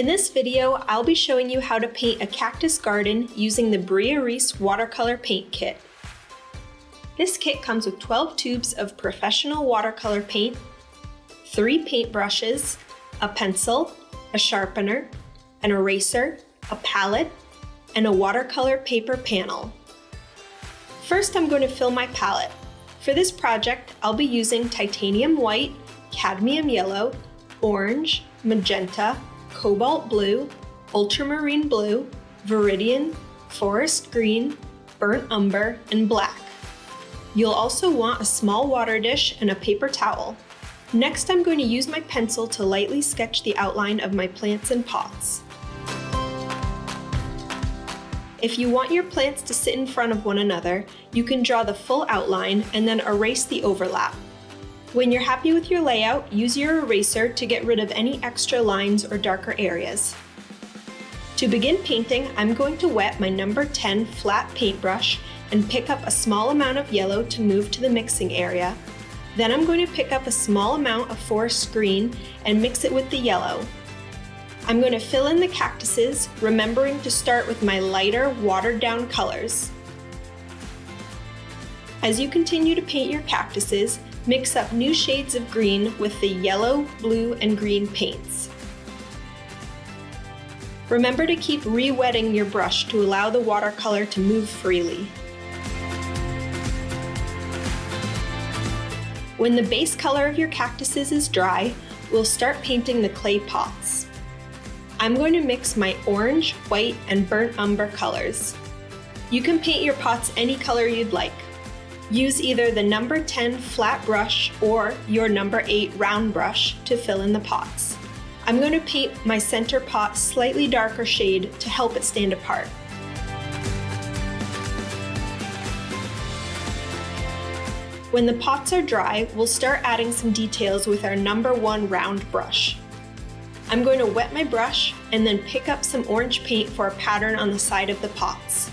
In this video, I'll be showing you how to paint a cactus garden using the Brea Reese watercolor paint kit. This kit comes with 12 tubes of professional watercolor paint, 3 paint brushes, a pencil, a sharpener, an eraser, a palette, and a watercolor paper panel. First, I'm going to fill my palette. For this project, I'll be using titanium white, cadmium yellow, orange, magenta, cobalt blue, ultramarine blue, viridian, forest green, burnt umber, and black. You'll also want a small water dish and a paper towel. Next, I'm going to use my pencil to lightly sketch the outline of my plants and pots. If you want your plants to sit in front of one another, you can draw the full outline and then erase the overlap. When you're happy with your layout, use your eraser to get rid of any extra lines or darker areas. To begin painting, I'm going to wet my number 10 flat paintbrush and pick up a small amount of yellow to move to the mixing area. Then I'm going to pick up a small amount of forest green and mix it with the yellow. I'm going to fill in the cactuses, remembering to start with my lighter, watered down colors. As you continue to paint your cactuses, Mix up new shades of green with the yellow, blue, and green paints. Remember to keep re-wetting your brush to allow the watercolor to move freely. When the base color of your cactuses is dry, we'll start painting the clay pots. I'm going to mix my orange, white, and burnt umber colors. You can paint your pots any color you'd like. Use either the number 10 flat brush or your number 8 round brush to fill in the pots. I'm going to paint my center pot slightly darker shade to help it stand apart. When the pots are dry, we'll start adding some details with our number one round brush. I'm going to wet my brush and then pick up some orange paint for a pattern on the side of the pots.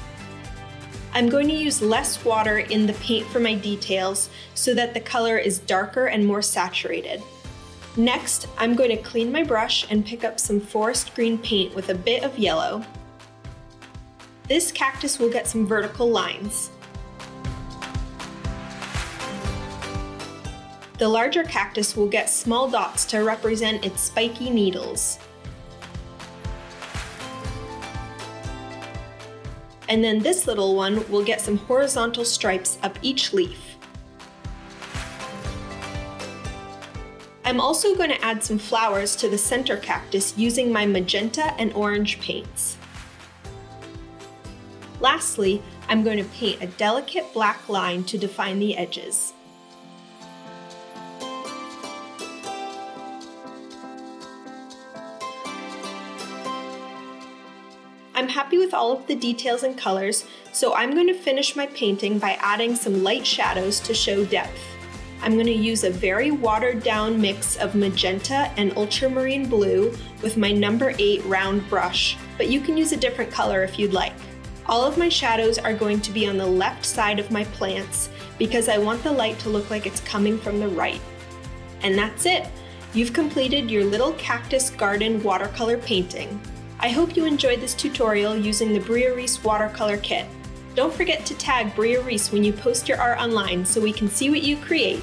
I'm going to use less water in the paint for my details so that the color is darker and more saturated. Next, I'm going to clean my brush and pick up some forest green paint with a bit of yellow. This cactus will get some vertical lines. The larger cactus will get small dots to represent its spiky needles. And then this little one will get some horizontal stripes up each leaf. I'm also going to add some flowers to the center cactus using my magenta and orange paints. Lastly, I'm going to paint a delicate black line to define the edges. I'm happy with all of the details and colors, so I'm going to finish my painting by adding some light shadows to show depth. I'm going to use a very watered down mix of magenta and ultramarine blue with my number 8 round brush, but you can use a different color if you'd like. All of my shadows are going to be on the left side of my plants because I want the light to look like it's coming from the right. And that's it! You've completed your little cactus garden watercolor painting. I hope you enjoyed this tutorial using the Brea Reese watercolor kit. Don't forget to tag Brea Reese when you post your art online so we can see what you create.